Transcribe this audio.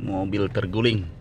mobil terguling.